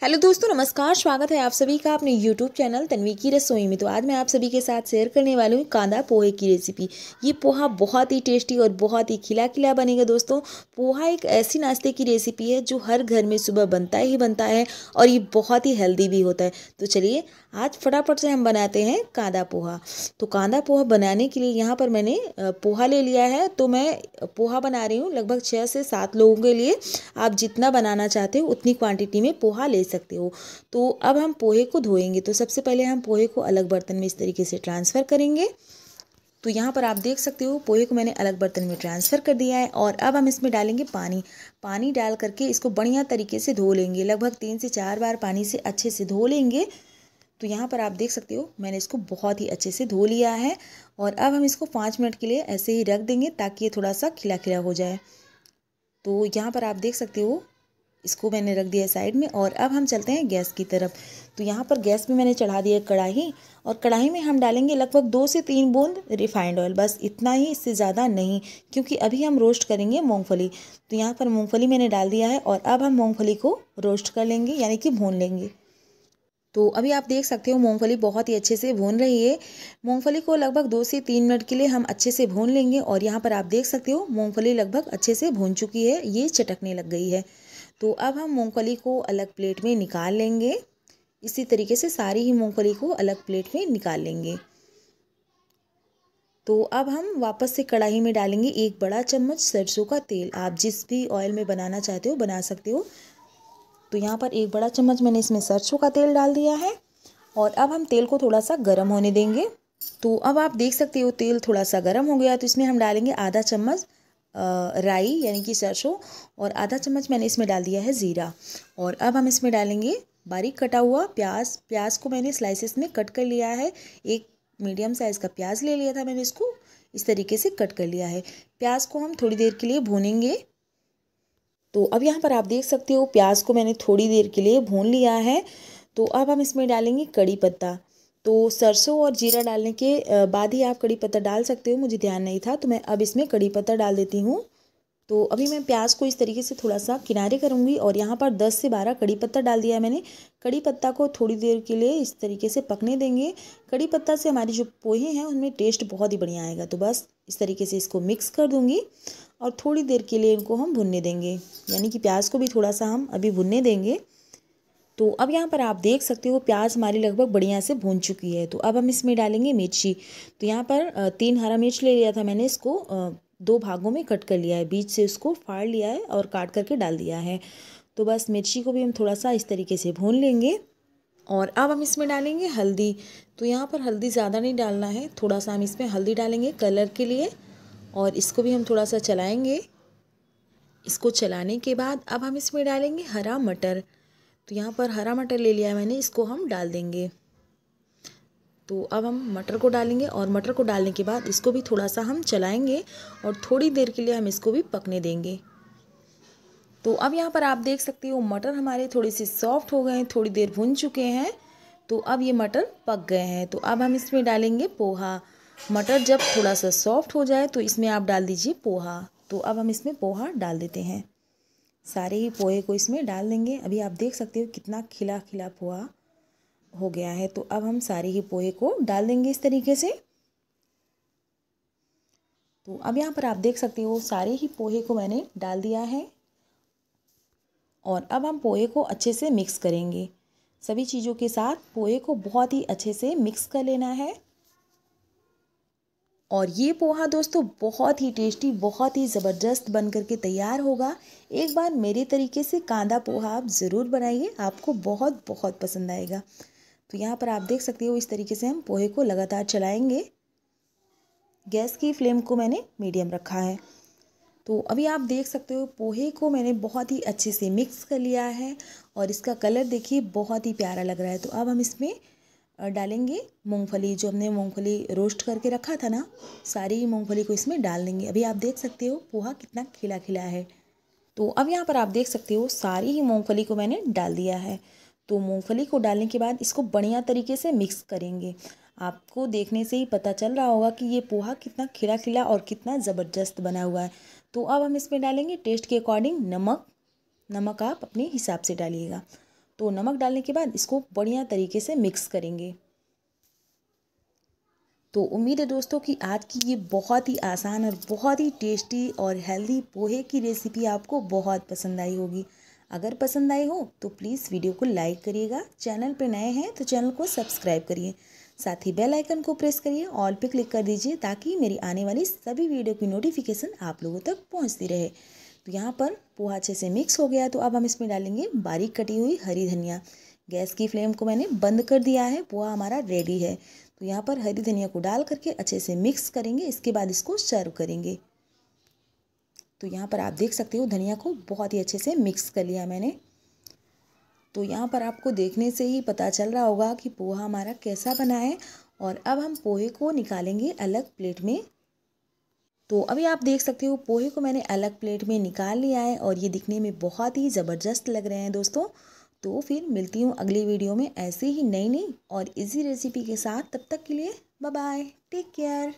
Hello दोस्तों, नमस्कार, स्वागत है आप सभी का अपने यूट्यूब चैनल तनवी की रसोई में। तो आज मैं आप सभी के साथ शेयर करने वाली हूँ कांदा पोहे की रेसिपी ये पोहा बहुत ही टेस्टी और बहुत ही खिला खिला बनेगा दोस्तों। पोहा एक ऐसी नाश्ते की रेसिपी है जो हर घर में सुबह बनता ही बनता है और ये बहुत ही हेल्दी भी होता है। तो चलिए आज फटाफट से हम बनाते हैं कांदा पोहा। तो कांदा पोहा बनाने के लिए यहाँ पर मैंने पोहा ले लिया है। तो मैं पोहा बना रही हूँ लगभग छः से सात लोगों के लिए। आप जितना बनाना चाहते हो उतनी क्वांटिटी में पोहा ले सकते हो। तो अब हम पोहे को धोएँगे। तो सबसे पहले हम पोहे को अलग बर्तन में इस तरीके से ट्रांसफ़र करेंगे। तो यहाँ पर आप देख सकते हो पोहे को मैंने अलग बर्तन में ट्रांसफ़र कर दिया है और अब हम इसमें डालेंगे पानी। पानी डाल करके इसको बढ़िया तरीके से धो लेंगे। लगभग तीन से चार बार पानी से अच्छे से धो लेंगे। तो यहाँ पर आप देख सकते हो, मैंने इसको बहुत ही अच्छे से धो लिया है और अब हम इसको पाँच मिनट के लिए ऐसे ही रख देंगे ताकि ये थोड़ा सा खिला खिला हो जाए। तो यहाँ पर आप देख सकते हो, इसको मैंने रख दिया साइड में और अब हम चलते हैं गैस की तरफ़। तो यहाँ पर गैस में मैंने चढ़ा दिया कढ़ाई और कढ़ाई में हम डालेंगे लगभग दो से तीन बूंद रिफाइंड ऑयल, बस इतना ही, इससे ज़्यादा नहीं, क्योंकि अभी हम रोस्ट करेंगे मूंगफली। तो यहाँ पर मूंगफली मैंने डाल दिया है और अब हम मूंगफली को रोस्ट कर लेंगे, यानी कि भून लेंगे। तो अभी आप देख सकते हो मूंगफली बहुत ही अच्छे से भून रही है। मूंगफली को लगभग दो से तीन मिनट के लिए हम अच्छे से भून लेंगे और यहाँ पर आप देख सकते हो मूंगफली लगभग अच्छे से भून चुकी है, ये चटकने लग गई है। तो अब हम मूंगफली को अलग प्लेट में निकाल लेंगे। इसी तरीके से सारी ही मूंगफली को अलग प्लेट में निकाल लेंगे। तो अब हम वापस से कढ़ाई में डालेंगे एक बड़ा चम्मच सरसों का तेल। आप जिस भी ऑयल में बनाना चाहते हो बना सकते हो। तो यहाँ पर एक बड़ा चम्मच मैंने इसमें सरसों का तेल डाल दिया है और अब हम तेल को थोड़ा सा गर्म होने देंगे। तो अब आप देख सकते हो तेल थोड़ा सा गर्म हो गया। तो इसमें हम डालेंगे आधा चम्मच राई यानी कि सरसों और आधा चम्मच मैंने इसमें डाल दिया है ज़ीरा। और अब हम इसमें डालेंगे बारीक कटा हुआ प्याज। प्याज को मैंने स्लाइसेस में कट कर लिया है। एक मीडियम साइज़ का प्याज ले लिया था मैंने इसको। इस तरीके से कट कर लिया है। प्याज को हम थोड़ी देर के लिए भूनेंगे। तो अब यहाँ पर आप देख सकते हो, प्याज को मैंने थोड़ी देर के लिए भून लिया है। तो अब हम इसमें डालेंगे कड़ी पत्ता। तो सरसों और जीरा डालने के बाद ही आप कड़ी पत्ता डाल सकते हो, मुझे ध्यान नहीं था तो मैं अब इसमें कड़ी पत्ता डाल देती हूँ। तो अभी मैं प्याज को इस तरीके से थोड़ा सा किनारे करूँगी और यहाँ पर 10 से 12 कड़ी पत्ता डाल दिया है मैंने। कड़ी पत्ता को थोड़ी देर के लिए इस तरीके से पकने देंगे। कड़ी पत्ता से हमारी जो पोहे हैं, उनमें टेस्ट बहुत ही बढ़िया आएगा। तो बस इस तरीके से इसको मिक्स कर दूँगी। और थोड़ी देर के लिए इनको हम भुनने देंगे। यानी कि प्याज को भी थोड़ा सा हम अभी भुनने देंगे। तो अब यहाँ पर आप देख सकते हो प्याज हमारी लगभग बढ़िया से भून चुकी है। तो अब हम इसमें डालेंगे मिर्ची। तो यहाँ पर तीन हरा मिर्च ले लिया था मैंने इसको। दो भागों में कट कर लिया है। बीच से उसको फाड़ लिया है और काट करके डाल दिया है। तो बस मिर्ची को भी हम थोड़ा सा इस तरीके से भून लेंगे। और अब हम इसमें डालेंगे हल्दी। तो यहाँ पर हल्दी ज़्यादा नहीं डालना है। थोड़ा सा हम इसमें हल्दी डालेंगे कलर के लिए। और इसको भी हम थोड़ा सा चलाएँगे। इसको चलाने के बाद अब हम इसमें डालेंगे हरा मटर। तो यहाँ पर हरा मटर ले लिया मैंने, इसको हम डाल देंगे। तो अब हम मटर को डालेंगे और मटर को डालने के बाद इसको भी थोड़ा सा हम चलाएँगे और थोड़ी देर के लिए हम इसको भी पकने देंगे। तो अब यहाँ पर आप देख सकते हो मटर हमारे थोड़े से सॉफ्ट हो गए हैं, थोड़ी देर भुन चुके हैं। तो अब ये मटर पक गए हैं। तो अब हम इसमें डालेंगे पोहा। मटर जब थोड़ा सा सॉफ्ट हो जाए तो इसमें आप डाल दीजिए पोहा। तो अब हम इसमें पोहा डाल देते हैं। सारे ही पोहे को इसमें डाल देंगे। अभी आप देख सकते हो कितना खिला खिला पोहा हो गया है। तो अब हम सारे ही पोहे को डाल देंगे इस तरीके से। तो अब यहाँ पर आप देख सकते हो सारे ही पोहे को मैंने डाल दिया है। और अब हम पोहे को अच्छे से मिक्स करेंगे। सभी चीज़ों के साथ पोहे को बहुत ही अच्छे से मिक्स कर लेना है। और ये पोहा दोस्तों बहुत ही टेस्टी बहुत ही ज़बरदस्त बन करके तैयार होगा। एक बार मेरे तरीके से कांदा पोहा आप ज़रूर बनाइए, आपको बहुत बहुत पसंद आएगा। तो यहाँ पर आप देख सकते हो इस तरीके से हम पोहे को लगातार चलाएँगे। गैस की फ्लेम को मैंने मीडियम रखा है। तो अभी आप देख सकते हो पोहे को मैंने बहुत ही अच्छे से मिक्स कर लिया है और इसका कलर देखिए बहुत ही प्यारा लग रहा है। तो अब हम इसमें डालेंगे। मूंगफली, जो हमने मूंगफली रोस्ट करके रखा था ना, सारी मूंगफली को इसमें डाल देंगे। अभी आप देख सकते हो, पोहा कितना खिला खिला है। तो अब यहाँ पर आप देख सकते हो, सारी ही मूंगफली को मैंने डाल दिया है। तो मूंगफली को डालने के बाद इसको बढ़िया तरीके से मिक्स करेंगे। आपको देखने से ही पता चल रहा होगा कि ये पोहा कितना खिला खिला और कितना ज़बरदस्त बना हुआ है। तो अब हम इसमें डालेंगे, टेस्ट के अकॉर्डिंग नमक। नमक आप अपने हिसाब से डालिएगा। तो नमक डालने के बाद इसको बढ़िया तरीके से मिक्स करेंगे। तो उम्मीद है दोस्तों कि आज की ये बहुत ही आसान और बहुत ही टेस्टी और हेल्दी पोहे की रेसिपी आपको बहुत पसंद आई होगी। अगर पसंद आई हो तो प्लीज़ वीडियो को लाइक करिएगा। चैनल पर नए हैं तो चैनल को सब्सक्राइब करिए। साथ ही बेल आइकन को प्रेस करिए ऑल पे क्लिक कर दीजिए, ताकि मेरी आने वाली सभी वीडियो की नोटिफिकेशन आप लोगों तक पहुँचती रहे। तो यहाँ पर पोहा अच्छे से मिक्स हो गया तो अब हम इसमें डालेंगे बारीक कटी हुई हरी धनिया। गैस की फ्लेम को मैंने बंद कर दिया है। पोहा हमारा रेडी है। तो यहाँ पर हरी धनिया को डाल करके अच्छे से मिक्स करेंगे। इसके बाद इसको सर्व करेंगे। तो यहाँ पर आप देख सकते हो धनिया को बहुत ही अच्छे से मिक्स कर लिया मैंने। तो यहाँ पर आपको देखने से ही पता चल रहा होगा कि पोहा हमारा कैसा बना है। और अब हम पोहे को निकालेंगे अलग प्लेट में। तो अभी आप देख सकते हो, पोहे को मैंने अलग प्लेट में निकाल लिया है और ये दिखने में बहुत ही ज़बरदस्त लग रहे हैं दोस्तों। तो फिर मिलती हूँ अगली वीडियो में ऐसे ही नई नई और इजी रेसिपी के साथ। तब तक के लिए बाय बाय टेक केयर